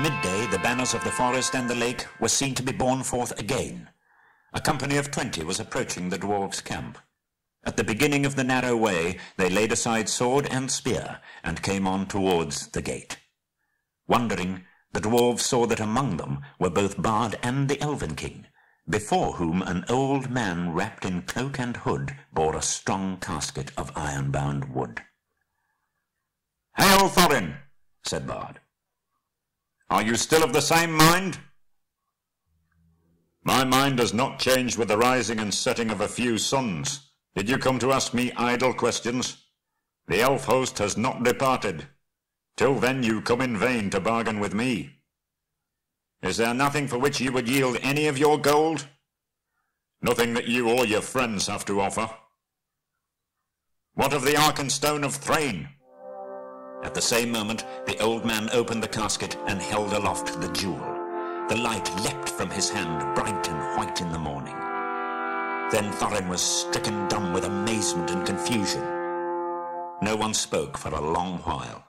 Midday, the banners of the forest and the lake were seen to be borne forth again. A company of twenty was approaching the dwarfs' camp. At the beginning of the narrow way, they laid aside sword and spear and came on towards the gate. Wondering, the dwarfs saw that among them were both Bard and the Elven King, before whom an old man wrapped in cloak and hood bore a strong casket of iron-bound wood. Hail, Thorin, said Bard. Are you still of the same mind? My mind has not changed with the rising and setting of a few suns. Did you come to ask me idle questions? The elf host has not departed. Till then you come in vain to bargain with me. Is there nothing for which you would yield any of your gold? Nothing that you or your friends have to offer. What of the Arkenstone of Thrain? At the same moment, the old man opened the casket and held aloft the jewel. The light leapt from his hand, bright and white in the morning. Then Thorin was stricken dumb with amazement and confusion. No one spoke for a long while.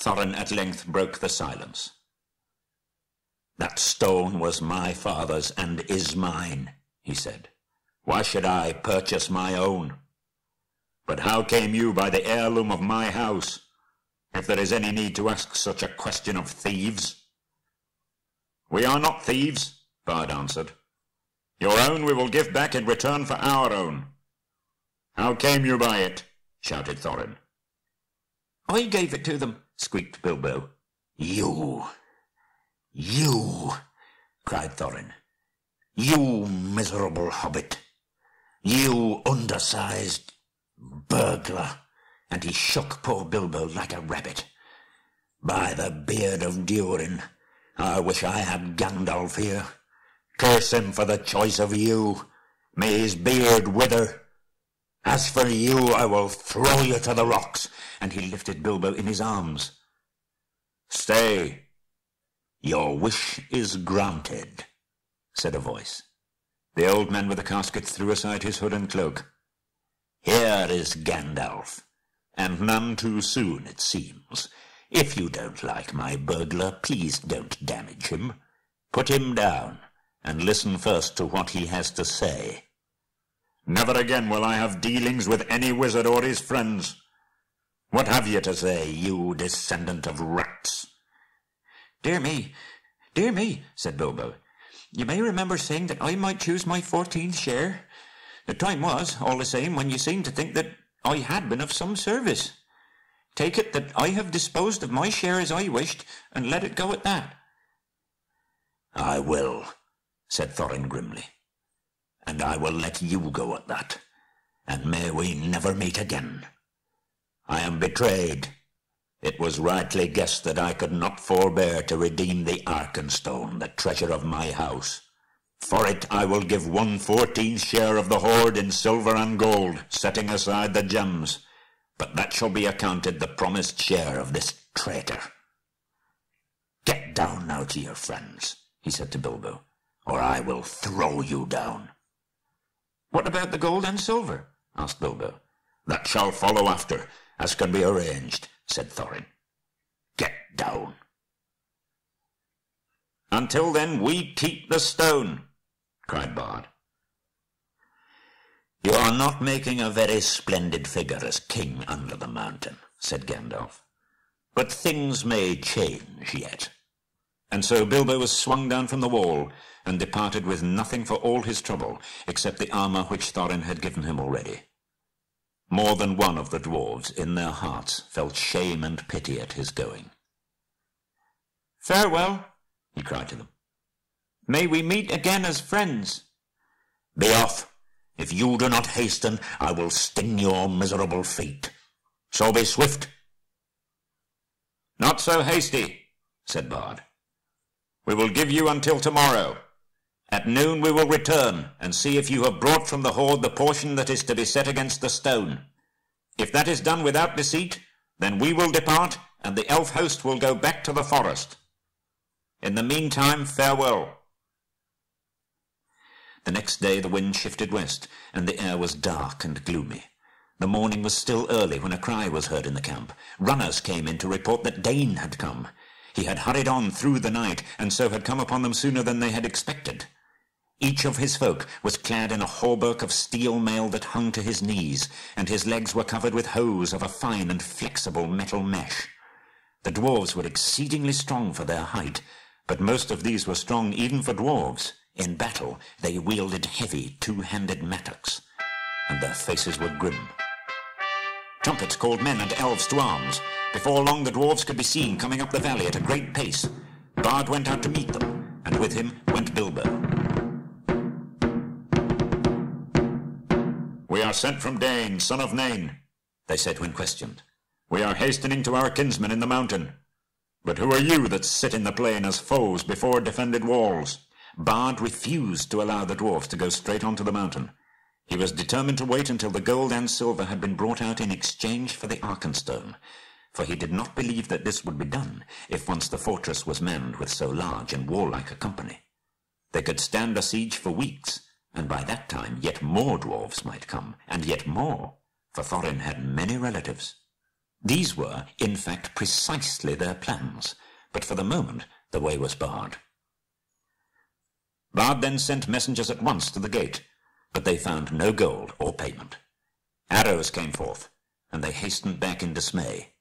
Thorin at length broke the silence. That stone was my father's and is mine, he said. Why should I purchase my own? But how came you by the heirloom of my house, if there is any need to ask such a question of thieves? We are not thieves, Bard answered. Your own we will give back in return for our own. How came you by it? shouted Thorin. I gave it to them, squeaked Bilbo. You, you, cried Thorin. You miserable hobbit. You undersized burglar. And he shook poor Bilbo like a rabbit. By the beard of Durin, I wish I had Gandalf here. Curse him for the choice of you. May his beard wither. As for you, I will throw you to the rocks. And he lifted Bilbo in his arms. Stay. Your wish is granted, said a voice. The old man with the casket threw aside his hood and cloak. Here is Gandalf, and none too soon, it seems. If you don't like my burglar, please don't damage him. Put him down, and listen first to what he has to say. Never again will I have dealings with any wizard or his friends. What have you to say, you descendant of rats? Dear me, dear me, said Bilbo. You may remember saying that I might choose my fourteenth share. The time was, all the same, when you seemed to think that I had been of some service. Take it that I have disposed of my share as I wished, and let it go at that. I will, said Thorin grimly. And I will let you go at that, and may we never meet again. I am betrayed. It was rightly guessed that I could not forbear to redeem the Arkenstone, the treasure of my house. For it I will give one fourteenth share of the hoard in silver and gold, setting aside the gems but that shall be accounted the promised share of this traitor. Get down now to your friends, he said to Bilbo, or I will throw you down. What about the gold and silver? asked Bilbo. That shall follow after, as can be arranged, said Thorin. Get down. Until then we keep the stone, cried Bard. You are not making a very splendid figure as king under the mountain, said Gandalf. But things may change yet. And so Bilbo was swung down from the wall and departed with nothing for all his trouble except the armour which Thorin had given him already. More than one of the dwarves in their hearts felt shame and pity at his going. Farewell, he cried to them. May we meet again as friends. Be off, if you do not hasten, I will sting your miserable feet. So be swift. Not so hasty, said Bard. We will give you until tomorrow. At noon we will return, and see if you have brought from the hoard the portion that is to be set against the stone. If that is done without deceit, then we will depart, and the elf host will go back to the forest. In the meantime, farewell. The next day the wind shifted west, and the air was dark and gloomy. The morning was still early when a cry was heard in the camp. Runners came in to report that Dain had come. He had hurried on through the night, and so had come upon them sooner than they had expected. Each of his folk was clad in a hauberk of steel mail that hung to his knees, and his legs were covered with hose of a fine and flexible metal mesh. The dwarfs were exceedingly strong for their height, but most of these were strong even for dwarfs. In battle, they wielded heavy two-handed mattocks, and their faces were grim. Trumpets called men and elves to arms. Before long the dwarfs could be seen coming up the valley at a great pace. Bard went out to meet them, and with him went Bilbo. We are sent from Dain, son of Nain, they said when questioned. We are hastening to our kinsmen in the mountain. But who are you that sit in the plain as foes before defended walls? Bard refused to allow the dwarfs to go straight on to the mountain. He was determined to wait until the gold and silver had been brought out in exchange for the Arkenstone, for he did not believe that this would be done if once the fortress was manned with so large and warlike a company. They could stand a siege for weeks, and by that time yet more dwarfs might come, and yet more, for Thorin had many relatives. These were, in fact, precisely their plans, but for the moment the way was barred. Bard then sent messengers at once to the gate, but they found no gold or payment. Arrows came forth, and they hastened back in dismay.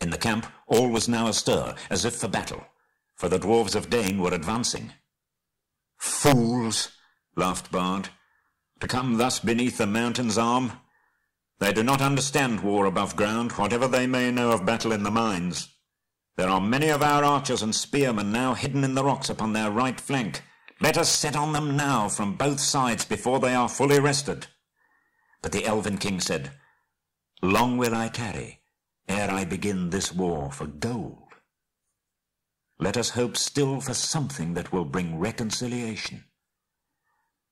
In the camp all was now astir, as if for battle, for the dwarves of Dain were advancing. Fools, laughed Bard, to come thus beneath the mountain's arm. They do not understand war above ground, whatever they may know of battle in the mines. There are many of our archers and spearmen now hidden in the rocks upon their right flank, let us set on them now from both sides before they are fully rested. But the Elven king said, Long will I tarry, ere I begin this war for gold. Let us hope still for something that will bring reconciliation.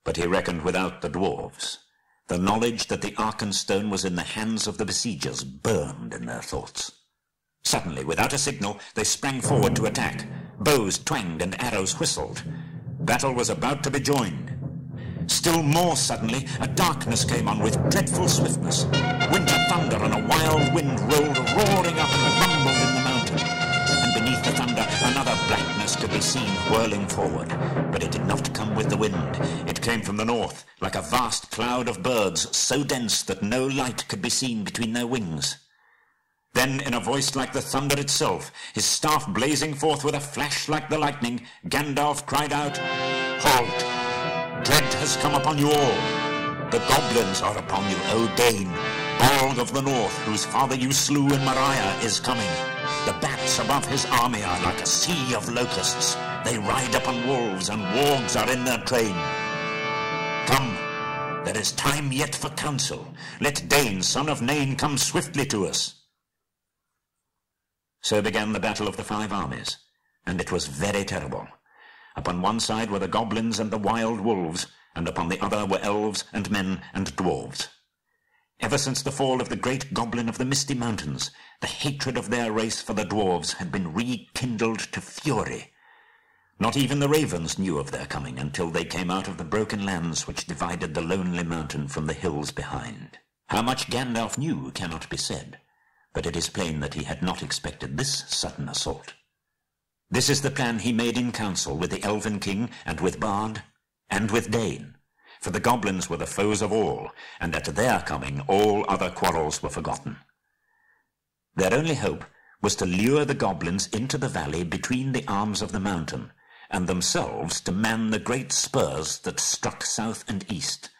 But he reckoned without the dwarves. The knowledge that the Arkenstone was in the hands of the besiegers burned in their thoughts. Suddenly, without a signal, they sprang forward to attack. Bows twanged and arrows whistled. Battle was about to be joined. Still more suddenly, a darkness came on with dreadful swiftness. Winter thunder and a wild wind rolled roaring up and rumbled in the mountain. And beneath the thunder, another blackness could be seen whirling forward. But it did not come with the wind. It came from the north, like a vast cloud of birds, so dense that no light could be seen between their wings. Then, in a voice like the thunder itself, his staff blazing forth with a flash like the lightning, Gandalf cried out, Halt! Dread has come upon you all. The goblins are upon you, O Dain. Bolg of the North, whose father you slew in Moria, is coming. The bats above his army are like a sea of locusts. They ride upon wolves, and wargs are in their train. Come, there is time yet for counsel. Let Dain, son of Nain, come swiftly to us. So began the battle of the five armies, and it was very terrible. Upon one side were the goblins and the wild wolves, and upon the other were elves and men and dwarves. Ever since the fall of the great goblin of the Misty Mountains, the hatred of their race for the dwarves had been rekindled to fury. Not even the ravens knew of their coming until they came out of the broken lands which divided the lonely mountain from the hills behind. How much Gandalf knew cannot be said but it is plain that he had not expected this sudden assault. This is the plan he made in council with the Elven King, and with Bard, and with Dain, for the goblins were the foes of all, and at their coming all other quarrels were forgotten. Their only hope was to lure the goblins into the valley between the arms of the mountain, and themselves to man the great spurs that struck south and east,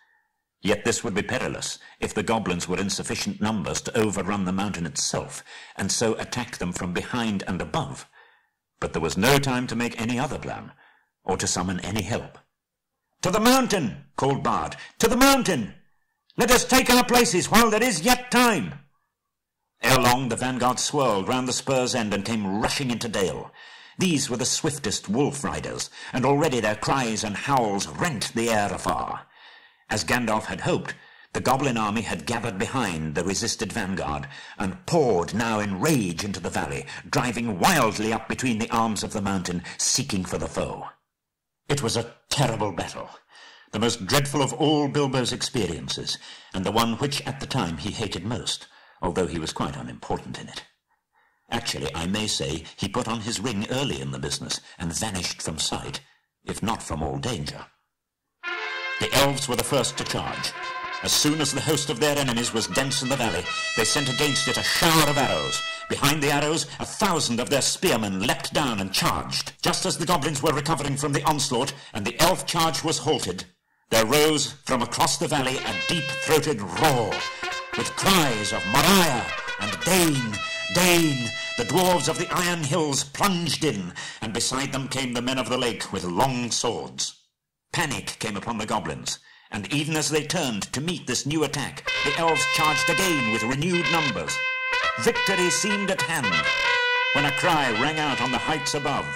Yet this would be perilous if the goblins were in sufficient numbers to overrun the mountain itself, and so attack them from behind and above. But there was no time to make any other plan, or to summon any help. To the mountain, called Bard, to the mountain! Let us take our places while there is yet time. Ere long the vanguard swirled round the spur's end and came rushing into Dale. These were the swiftest wolf riders, and already their cries and howls rent the air afar. As Gandalf had hoped, the goblin army had gathered behind the resisted vanguard, and poured now in rage into the valley, driving wildly up between the arms of the mountain, seeking for the foe. It was a terrible battle. the most dreadful of all Bilbo's experiences, and the one which at the time he hated most, although he was quite unimportant in it. Actually, I may say he put on his ring early in the business and vanished from sight, if not from all danger. The elves were the first to charge. As soon as the host of their enemies was dense in the valley, they sent against it a shower of arrows. Behind the arrows, a thousand of their spearmen leapt down and charged. Just as the goblins were recovering from the onslaught and the elf charge was halted, there rose from across the valley a deep-throated roar, with cries of Moria and Dain, Dain. The dwarves of the Iron Hills plunged in, and beside them came the men of the lake with long swords. Panic came upon the goblins, and even as they turned to meet this new attack, the elves charged again with renewed numbers. Victory seemed at hand, when a cry rang out on the heights above.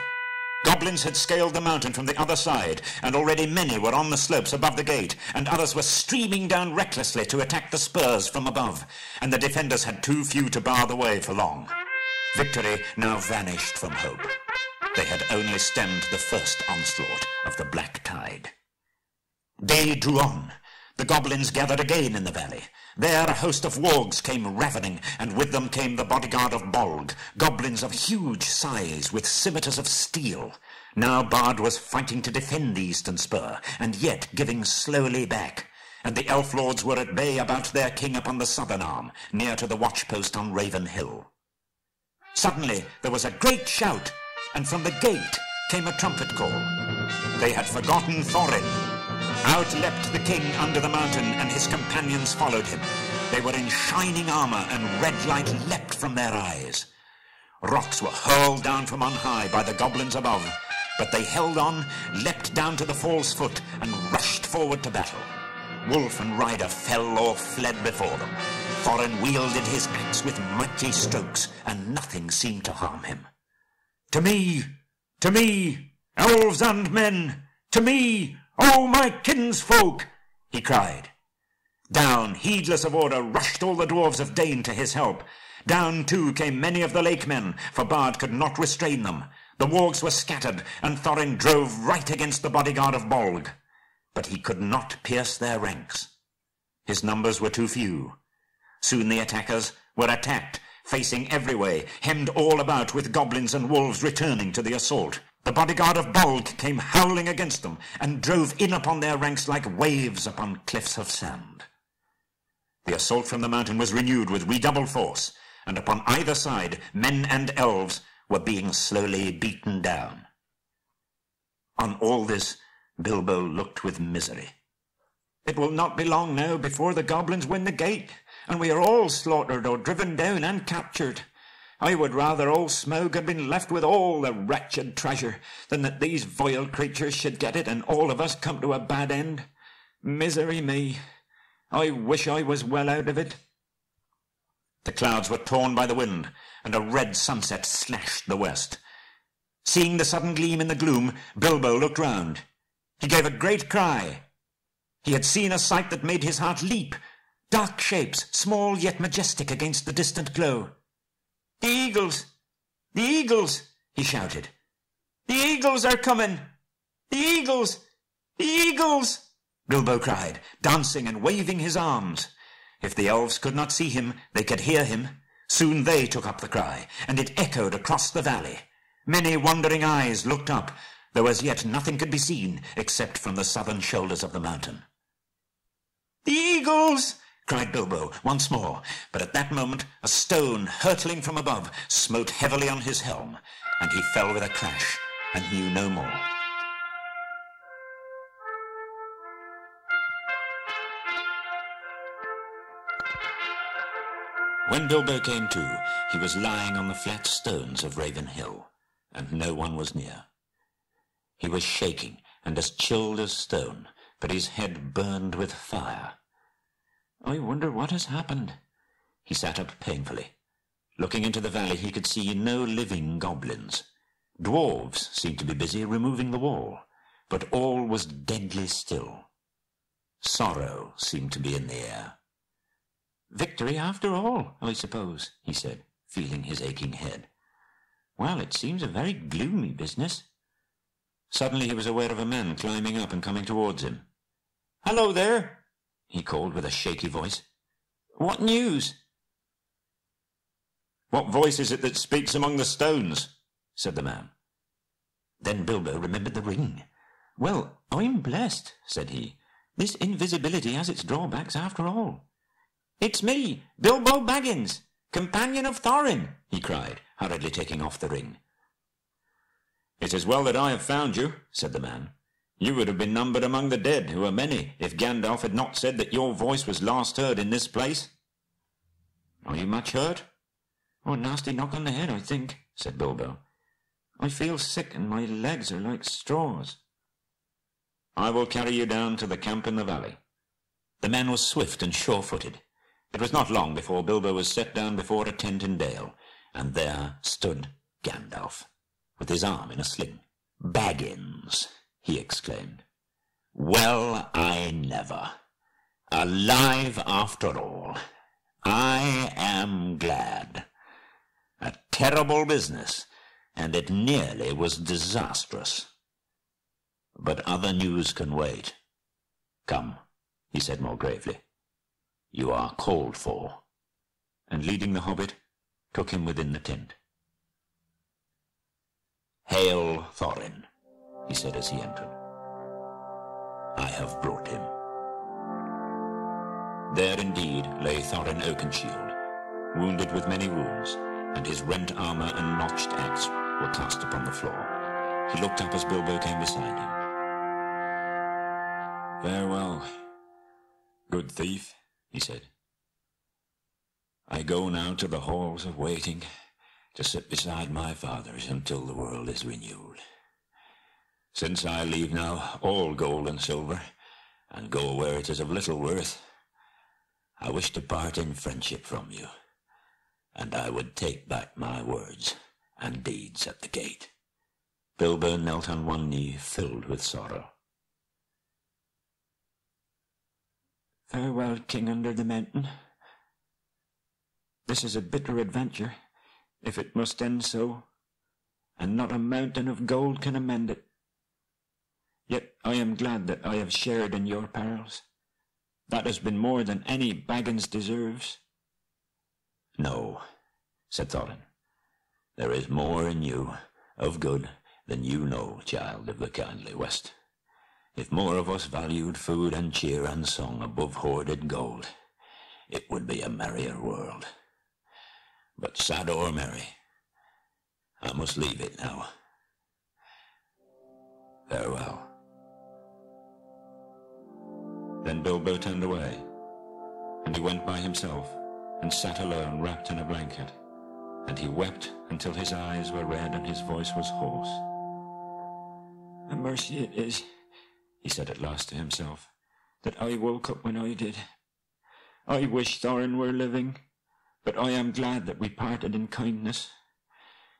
Goblins had scaled the mountain from the other side, and already many were on the slopes above the gate, and others were streaming down recklessly to attack the spurs from above, and the defenders had too few to bar the way for long. Victory now vanished from hope. They had only stemmed the first onslaught of the black tide. Day drew on. The goblins gathered again in the valley. There a host of wargs came ravening, and with them came the bodyguard of Bolg, goblins of huge size with scimitars of steel. Now Bard was fighting to defend the eastern spur, and yet giving slowly back. And the elf lords were at bay about their king upon the southern arm, near to the watchpost on Raven Hill. Suddenly there was a great shout, and from the gate came a trumpet call. They had forgotten Thorin. Out leapt the king under the mountain, and his companions followed him. They were in shining armor, and red light leapt from their eyes. Rocks were hurled down from on high by the goblins above, but they held on, leapt down to the fall's foot, and rushed forward to battle. Wolf and rider fell or fled before them. Thorin wielded his axe with mighty strokes, and nothing seemed to harm him. To me, to me, elves and men, to me, O my kinsfolk, he cried. Down, heedless of order, rushed all the dwarves of Dain to his help. Down, too, came many of the lake men, for Bard could not restrain them. The wargs were scattered, and Thorin drove right against the bodyguard of Bolg. But he could not pierce their ranks. His numbers were too few. Soon the attackers were attacked, facing every way, hemmed all about with goblins and wolves returning to the assault. The bodyguard of Bolg came howling against them, and drove in upon their ranks like waves upon cliffs of sand. The assault from the mountain was renewed with redoubled force, and upon either side men and elves were being slowly beaten down. On all this Bilbo looked with misery. It will not be long now before the goblins win the gate, and we are all slaughtered or driven down and captured. I would rather old Smaug had been left with all the wretched treasure than that these vile creatures should get it and all of us come to a bad end. Misery me! I wish I was well out of it. The clouds were torn by the wind, and a red sunset slashed the west. Seeing the sudden gleam in the gloom, Bilbo looked round. He gave a great cry. He had seen a sight that made his heart leap. Dark shapes, small yet majestic against the distant glow. The eagles! The eagles! he shouted. The eagles are coming! The eagles! The eagles! Bilbo cried, dancing and waving his arms. If the elves could not see him, they could hear him. Soon they took up the cry, and it echoed across the valley. Many wondering eyes looked up, though as yet nothing could be seen except from the southern shoulders of the mountain. The eagles! Cried Bilbo once more, but at that moment a stone hurtling from above smote heavily on his helm, and he fell with a crash and knew no more. When Bilbo came to, he was lying on the flat stones of Raven Hill, and no one was near. He was shaking and as chilled as stone, but his head burned with fire. I wonder what has happened. He sat up painfully. Looking into the valley, he could see no living goblins. Dwarves seemed to be busy removing the wall, but all was deadly still. Sorrow seemed to be in the air. Victory after all, I suppose, he said, feeling his aching head. Well, it seems a very gloomy business. Suddenly he was aware of a man climbing up and coming towards him. Hello there, he called with a shaky voice. What news? What voice is it that speaks among the stones? said the man. Then Bilbo remembered the ring. Well, I'm blessed, said he. This invisibility has its drawbacks after all. It's me, Bilbo Baggins, companion of Thorin, he cried, hurriedly taking off the ring. It is well that I have found you, said the man. You would have been numbered among the dead, who are many, if Gandalf had not said that your voice was last heard in this place. Are you much hurt? Oh, a nasty knock on the head, I think, said Bilbo. I feel sick and my legs are like straws. I will carry you down to the camp in the valley. The man was swift and sure-footed. It was not long before Bilbo was set down before a tent in Dale, and there stood Gandalf, with his arm in a sling. Baggins, he exclaimed. Well, I never. Alive after all. I am glad. A terrible business, and it nearly was disastrous. But other news can wait. Come, he said more gravely. You are called for. And leading the hobbit, took him within the tent. Hail, Thorin, he said as he entered. I have brought him. There indeed lay Thorin Oakenshield, wounded with many wounds, and his rent armour and notched axe were cast upon the floor. He looked up as Bilbo came beside him. Farewell, good thief, he said. I go now to the halls of waiting to sit beside my fathers until the world is renewed. Since I leave now all gold and silver, and go where it is of little worth, I wish to part in friendship from you, and I would take back my words and deeds at the gate. Bilbo knelt on one knee, filled with sorrow. Farewell, King under the mountain. This is a bitter adventure, if it must end so, and not a mountain of gold can amend it. Yet I am glad that I have shared in your perils. That has been more than any Baggins deserves. No, said Thorin. There is more in you of good than you know, child of the kindly West. If more of us valued food and cheer and song above hoarded gold, it would be a merrier world. But sad or merry, I must leave it now. Farewell. Then Bilbo turned away, and he went by himself, and sat alone wrapped in a blanket, and he wept until his eyes were red and his voice was hoarse. A mercy it is, he said at last to himself, that I woke up when I did. I wish Thorin were living, but I am glad that we parted in kindness.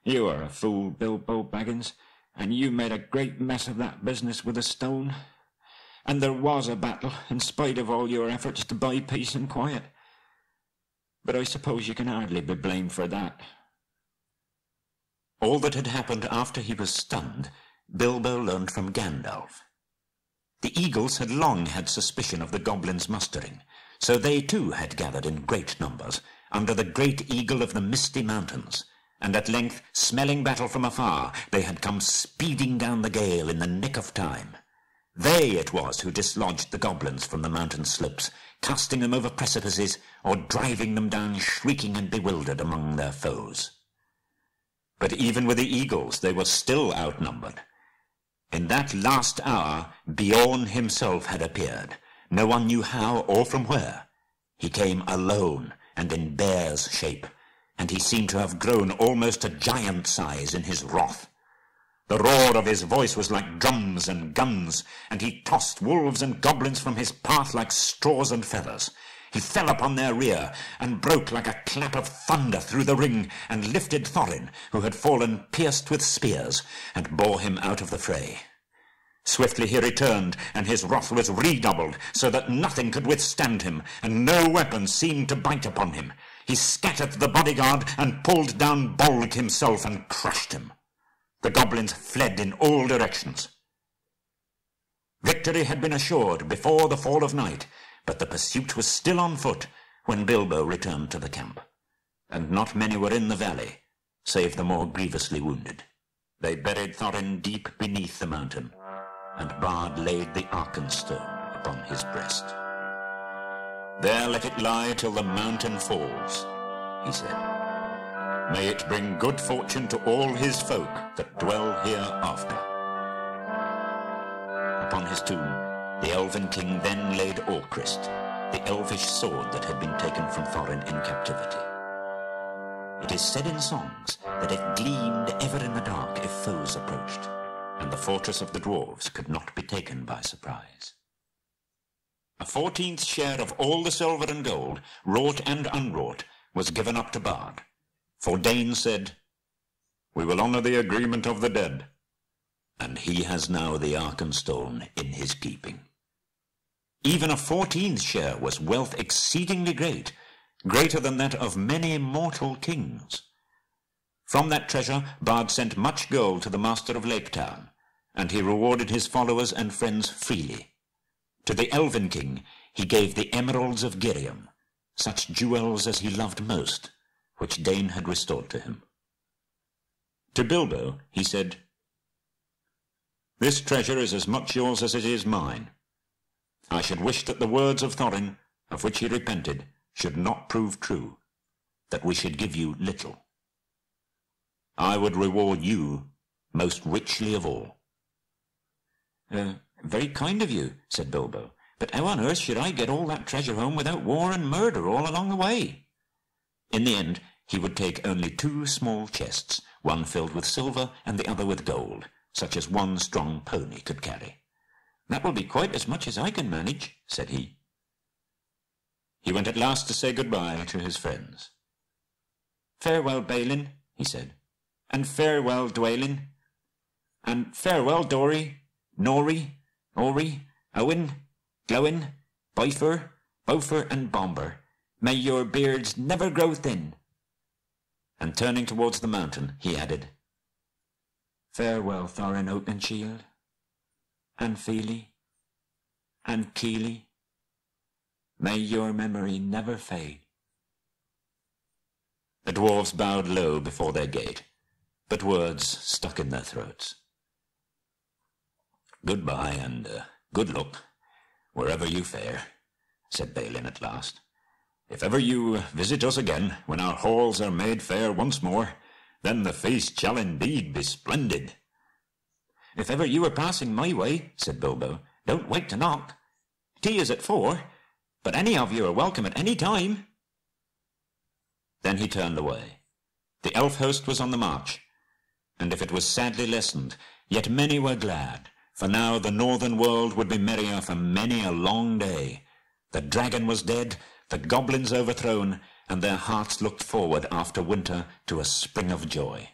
You are a fool, Bilbo Baggins, and you made a great mess of that business with a stone. And there was a battle, in spite of all your efforts to buy peace and quiet. But I suppose you can hardly be blamed for that. All that had happened after he was stunned, Bilbo learned from Gandalf. The eagles had long had suspicion of the goblins' mustering, so they too had gathered in great numbers under the great eagle of the misty mountains, and at length, smelling battle from afar, they had come speeding down the gale in the nick of time. They it was who dislodged the goblins from the mountain slopes, casting them over precipices, or driving them down shrieking and bewildered among their foes. But even with the eagles they were still outnumbered, in that last hour, Beorn himself had appeared. No one knew how or from where. He came alone and in bear's shape, and he seemed to have grown almost to giant size in his wrath. The roar of his voice was like drums and guns, and he tossed wolves and goblins from his path like straws and feathers. He fell upon their rear, and broke like a clap of thunder through the ring, and lifted Thorin, who had fallen pierced with spears, and bore him out of the fray. Swiftly he returned, and his wrath was redoubled, so that nothing could withstand him, and no weapon seemed to bite upon him. He scattered the bodyguard, and pulled down Bolg himself, and crushed him. The goblins fled in all directions. Victory had been assured before the fall of night, but the pursuit was still on foot when Bilbo returned to the camp, and not many were in the valley, save the more grievously wounded. They buried Thorin deep beneath the mountain, and Bard laid the Arkenstone upon his breast. There let it lie till the mountain falls, he said. May it bring good fortune to all his folk that dwell hereafter. Upon his tomb, the Elven King then laid Orcrist, the elvish sword that had been taken from Thorin in captivity. It is said in songs that it gleamed ever in the dark if foes approached, and the fortress of the dwarves could not be taken by surprise. A fourteenth share of all the silver and gold, wrought and unwrought, was given up to Bard, for Dain said, We will honour the agreement of the dead, and he has now the Arkenstone in his keeping. Even a fourteenth share was wealth exceedingly great, greater than that of many mortal kings. From that treasure Bard sent much gold to the master of Lake Town, and he rewarded his followers and friends freely. To the Elven king he gave the emeralds of Girion, such jewels as he loved most, which Dain had restored to him. To Bilbo he said, This treasure is as much yours as it is mine. I should wish that the words of Thorin, of which he repented, should not prove true, that we should give you little. I would reward you most richly of all. Uh, very kind of you, said Bilbo, but how on earth should I get all that treasure home without war and murder all along the way? In the end, he would take only two small chests, one filled with silver and the other with gold, such as one strong pony could carry. That will be quite as much as I can manage, said he. He went at last to say good-bye to his friends. Farewell, Balin, he said, and farewell, Dwalin, and farewell, Dori, Nori, Ori, Oin, Gloin, Bifur, Bofur, and Bombur. May your beards never grow thin. And turning towards the mountain, he added, Farewell, Thorin Oakenshield, and Fili, and Kili, May your memory never fade. The dwarfs bowed low before their gate, but words stuck in their throats. Goodbye and uh, good luck, wherever you fare, said Balin at last. If ever you visit us again, when our halls are made fair once more, then the feast shall indeed be splendid. If ever you are passing my way, said Bilbo, don't wait to knock. Tea is at four, but any of you are welcome at any time. Then he turned away. The elf host was on the march, and if it was sadly lessened, yet many were glad, for now the northern world would be merrier for many a long day. The dragon was dead, the goblins overthrown, and their hearts looked forward after winter to a spring of joy.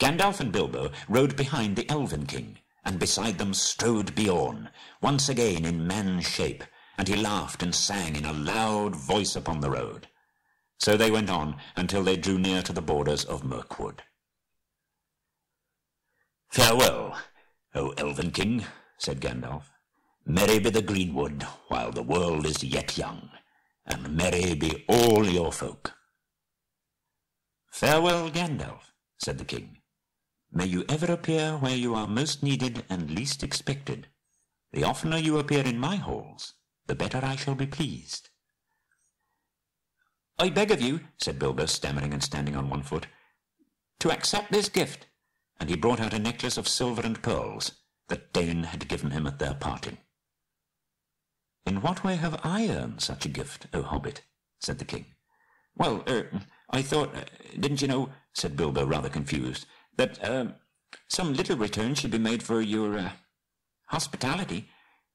Gandalf and Bilbo rode behind the Elven King, and beside them strode Beorn, once again in man's shape, and he laughed and sang in a loud voice upon the road. So they went on until they drew near to the borders of Mirkwood. Farewell, O Elven King, said Gandalf. Merry be the greenwood while the world is yet young, and merry be all your folk. Farewell, Gandalf, said the king. May you ever appear where you are most needed and least expected. The oftener you appear in my halls, the better I shall be pleased. I beg of you, said Bilbo, stammering and standing on one foot, to accept this gift. And he brought out a necklace of silver and pearls that Dain had given him at their parting. In what way have I earned such a gift, O hobbit? said the king. Well, er, I thought, uh, didn't you know, said Bilbo, rather confused, that uh, some little return should be made for your uh, hospitality.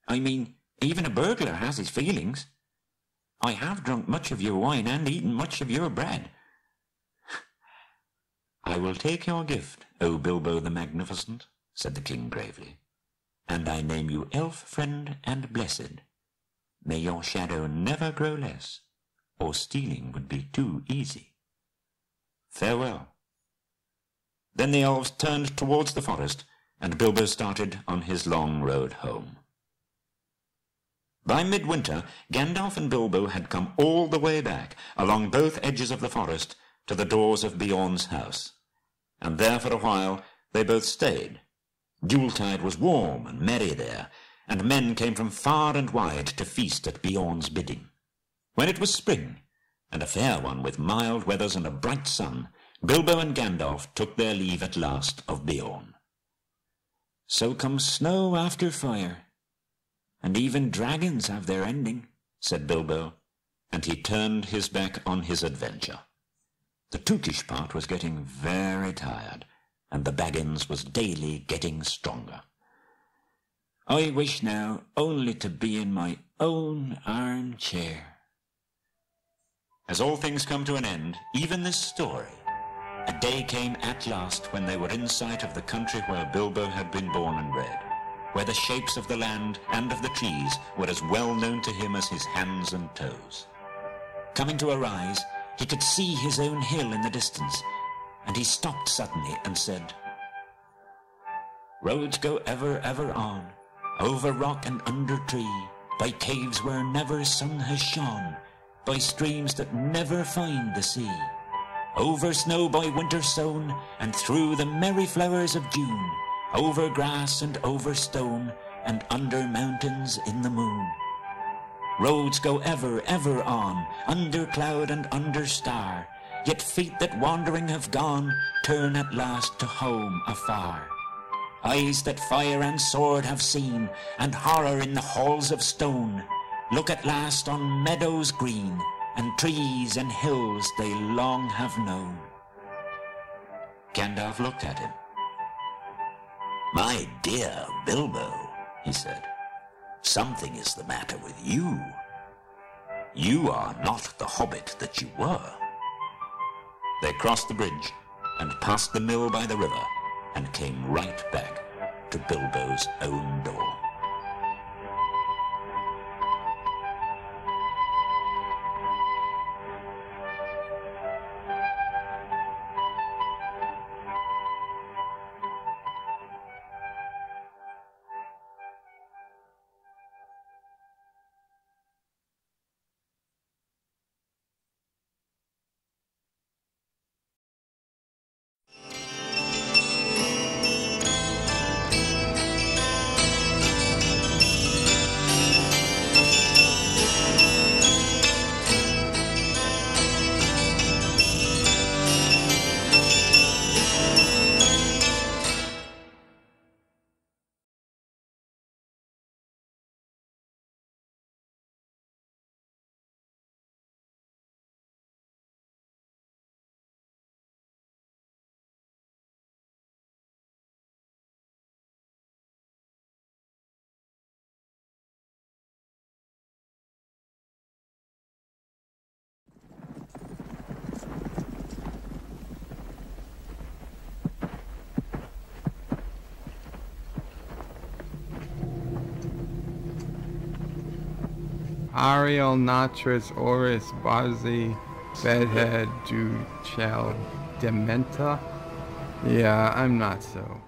I mean, even a burglar has his feelings. I have drunk much of your wine and eaten much of your bread. I will take your gift, O Bilbo the Magnificent, said the king gravely, and I name you elf friend and blessed. May your shadow never grow less, or stealing would be too easy. Farewell. Then the elves turned towards the forest, and Bilbo started on his long road home. By midwinter, Gandalf and Bilbo had come all the way back, along both edges of the forest, to the doors of Beorn's house. And there for a while they both stayed. Yuletide was warm and merry there, and men came from far and wide to feast at Beorn's bidding. When it was spring, and a fair one with mild weathers and a bright sun, Bilbo and Gandalf took their leave at last of Beorn. So comes snow after fire, and even dragons have their ending, said Bilbo, and he turned his back on his adventure. The Tookish part was getting very tired, and the Baggins was daily getting stronger. I wish now only to be in my own armchair. As all things come to an end, even this story, a day came at last when they were in sight of the country where Bilbo had been born and bred where the shapes of the land and of the trees were as well known to him as his hands and toes. Coming to a rise, he could see his own hill in the distance, and he stopped suddenly and said, Roads go ever, ever on, over rock and under tree, by caves where never sun has shone, by streams that never find the sea, over snow by winter sown, and through the merry flowers of June, over grass and over stone, and under mountains in the moon. Roads go ever, ever on, under cloud and under star, yet feet that wandering have gone turn at last to home afar. Eyes that fire and sword have seen, and horror in the halls of stone, look at last on meadows green, and trees and hills they long have known. Gandalf looked at him. My dear Bilbo, he said, something is the matter with you. You are not the hobbit that you were. They crossed the bridge and passed the mill by the river and came right back to Bilbo's own door. Ariel Natris Oris Bazi Bedhead Duchel Dementa? Yeah, I'm not so.